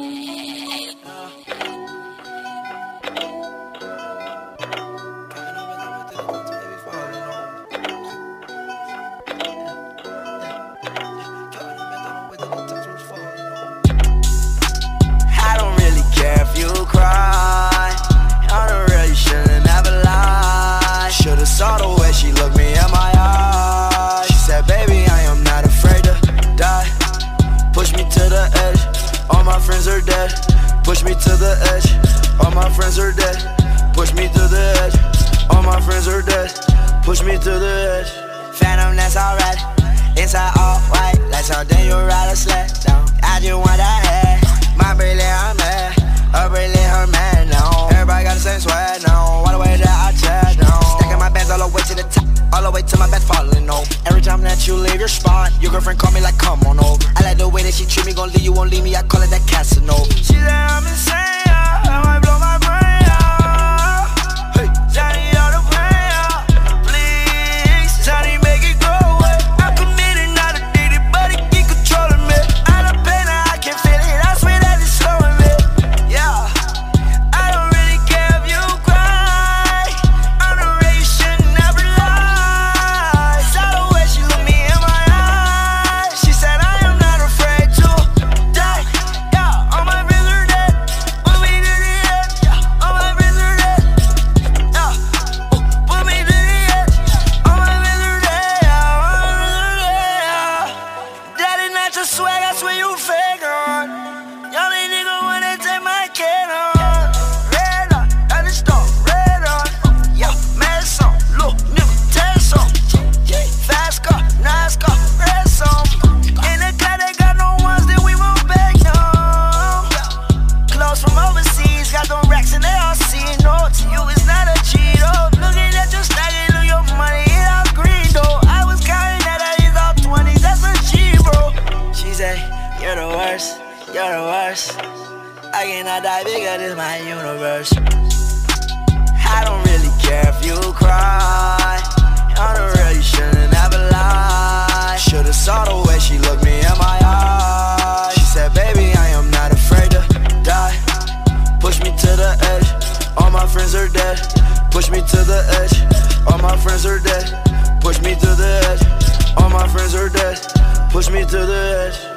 nghe. Push me to the edge. All my friends are dead. Push me to the edge. All my friends are dead. Push me to the edge. Phantom, that's alright. Inside all white, like something you ride a sled down. I just want that head. My brilliant, I'm mad. A brilliant, her man now. Everybody got the same swag now. All the way that I chat now. Stacking my bands all the way to the top. All the way to my bed falling over. Every time that you leave your spot, your girlfriend call me like, come on over. She treat me, gon' leave you, won't leave me. I call it that Casanova. She said I'm insane, you're the worst. I cannot die bigger than my universe. I don't really care if you cry. I don't really shouldn't ever lie. Should've saw the way she looked me in my eyes. She said, Baby, I am not afraid to die. Push me to the edge. All my friends are dead. Push me to the edge. All my friends are dead. Push me to the edge. All my friends are dead. Push me to the edge.